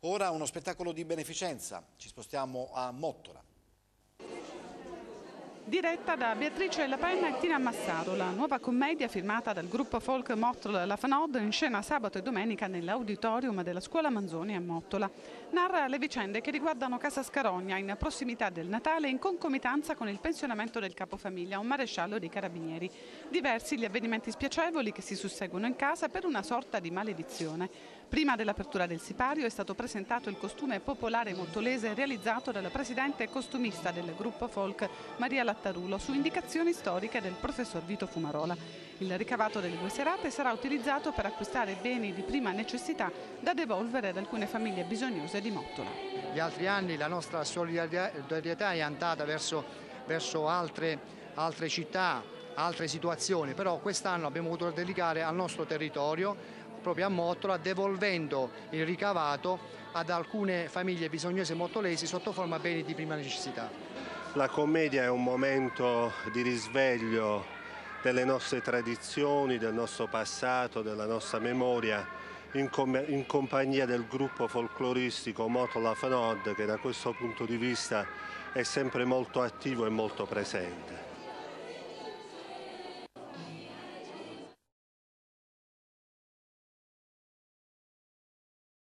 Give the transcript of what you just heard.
Ora uno spettacolo di beneficenza. Ci spostiamo a Mottola. Diretta da Beatrice Lapenna e Tina Massaro, la nuova commedia firmata dal gruppo folk Mottola La Fanod in scena sabato e domenica nell'auditorium della scuola Manzoni a Mottola. Narra le vicende che riguardano Casa Scarogna in prossimità del Natale in concomitanza con il pensionamento del capofamiglia, un maresciallo dei carabinieri. Diversi gli avvenimenti spiacevoli che si susseguono in casa per una sorta di maledizione. Prima dell'apertura del sipario è stato presentato il costume popolare mottolese realizzato dalla presidente costumista del gruppo folk Maria Lattarulo su indicazioni storiche del professor Vito Fumarola. Il ricavato delle due serate sarà utilizzato per acquistare beni di prima necessità da devolvere ad alcune famiglie bisognose di Mottola. Gli altri anni la nostra solidarietà è andata verso, verso altre, altre città, altre situazioni, però quest'anno abbiamo voluto dedicare al nostro territorio proprio a Mottola devolvendo il ricavato ad alcune famiglie bisognose mottolesi sotto forma beni di prima necessità. La commedia è un momento di risveglio delle nostre tradizioni, del nostro passato, della nostra memoria in, com in compagnia del gruppo folcloristico Motola Fanod che da questo punto di vista è sempre molto attivo e molto presente.